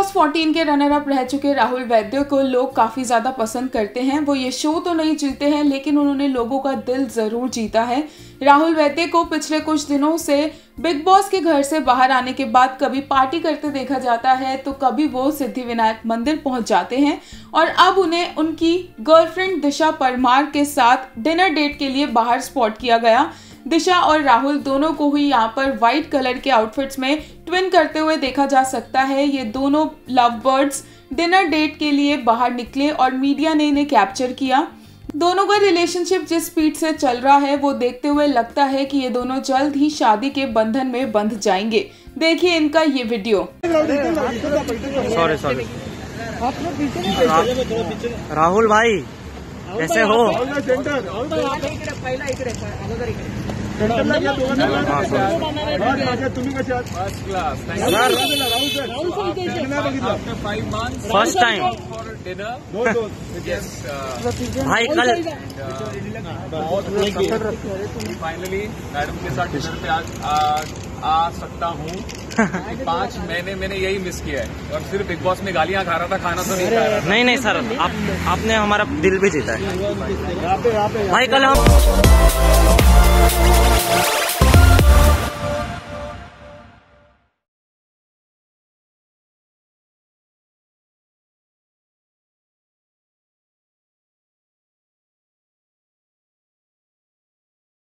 Big boss 14 के runner up रह चुके राहुल वैद्य को लोग काफ़ी ज़्यादा पसंद करते हैं। वो ये शो तो नहीं जीते हैं, लेकिन उन्होंने लोगों का दिल ज़रूर जीता है। राहुल वैद्य को पिछले कुछ दिनों से बिग बॉस के घर से बाहर आने के बाद कभी पार्टी करते देखा जाता है तो कभी वो सिद्धि विनायक मंदिर पहुँच जाते हैं और अब उन्हें उनकी गर्लफ्रेंड दिशा परमार के साथ डिनर डेट के लिए बाहर स्पॉट किया गया। दिशा और राहुल दोनों को ही यहाँ पर व्हाइट कलर के आउटफिट्स में ट्विन करते हुए देखा जा सकता है। ये दोनों लव बर्ड्स डिनर डेट के लिए बाहर निकले और मीडिया ने इन्हें कैप्चर किया। दोनों का रिलेशनशिप जिस स्पीड से चल रहा है वो देखते हुए लगता है कि ये दोनों जल्द ही शादी के बंधन में बंध जाएँगे। देखिए इनका ये वीडियो सॉरी सॉरी राहुल भाई कैसे हो? फ़र्स्ट टाइम भाई कल फाइनली मैडम के साथ डिनर पे आज आ, सकता हूँ पाँच महीने मैंने यही मिस किया है और सिर्फ़ बिग बॉस में गालियाँ खा रहा था खाना तो नहीं खा रहा था नहीं नहीं सर आप आपने हमारा दिल भी जीता है। भाई कल हम Thank you.